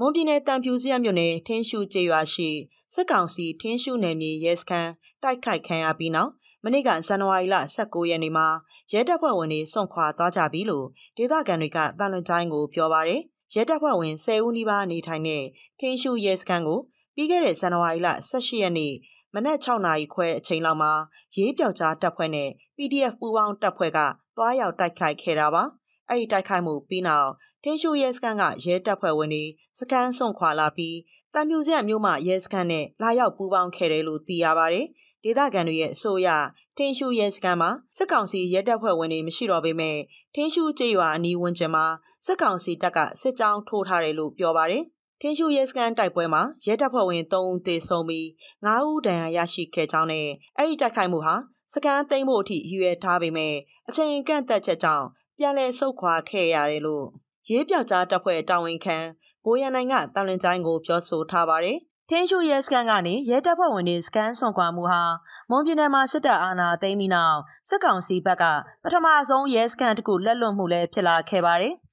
မွန်ပြည်နယ်တန်ဖြူစရမြို့နယ်ထင်းရှုကျေးရွာရှိစစ်ကောင်စီထင်းရှုနယ်မြေရဲစခန်းတိုက်ခိုက်ခံရပြီးနောက်မနေ့ကဇန်နဝါရီလ19ရက်နေ့မှာရဲတပ်ဖွဲ့ဝင်တွေစွန့်ခွာသွားကြပြီလို့ဒေသခံတွေကတန်လွန်တိုင်းကိုပြောပါရယ်ရဲတပ်ဖွဲ့ဝင်10ဦးနီးပါးနေထိုင်တဲ့ထင်းရှုရဲစခန်းကိုပြီးခဲ့တဲ့ဇန်နဝါရီလ18ရက်နေ့မနက်6နာရီခွဲအချိန်လောက်မှာရေးပြောက်ကြားတပ်ဖွဲ့နဲ့ PDF ပူးပေါင်းတပ်ဖွဲ့ကတွားရောက်တိုက်ခိုက်ခဲ့တာပါ အဲ့ဒီတိုက်ခိုက်မှုပြီးနောက်ထင်းရှူရဲစခန်းကရဲတပ်ဖွဲ့ဝင်တွေစခန်းစွန့်ခွာလာပြီးတံမြူဆက်မြို့မှရဲစခန်းနဲ့လာရောက်ပူးပေါင်းခဲ့တယ်လို့သိရပါတယ်ဒေသခံတွေရဲ့အဆိုအရထင်းရှူရဲစခန်းမှာစစ်ကောင်စီရဲတပ်ဖွဲ့ဝင်တွေမရှိတော့ပေမဲ့ထင်းရှူကျေးရွာအနီးဝန်းကျင်မှာစစ်ကောင်စီတပ်ကစစ်ကြောင်းထိုးထားတယ်လို့ပြောပါတယ်ထင်းရှူရဲစခန်းတိုက်ပွဲမှာရဲတပ်ဖွဲ့ဝင်3ဦးသေဆုံးပြီး9ဦးဒဏ်ရာရရှိခဲ့ကြောင်းနဲ့အဲ့ဒီတိုက်ခိုက်မှုဟာစကန်သိမ်းဖို့အထိရည်ရွယ်ထားပေမဲ့အချိန်ကန့်သက်ချက်ကြောင့် ပြန်လည်ဆုတ်ခွာခဲ့ရတယ်လို့ရေးပြောက်ကြားတပ်ဖွဲ့တာဝန်ခံဘိုးရနိုင်ကတာလင်ချိုင်းကိုပြောဆိုထားပါတယ်။ထင်းရှူရဲစကန်ကနေရဲတပ်ဖွဲ့ဝင်တွေစကန်ဆွန်ခွာမှုဟာမွန်ပြည်နယ်မှာစစ်တပ်အာဏာသိမ်းပြီးနောက်စစ်ကောင်စီဘက်ကပထမဆုံးရဲစကန်တခုလက်လွတ်မှုလည်းဖြစ်လာခဲ့ပါတယ်။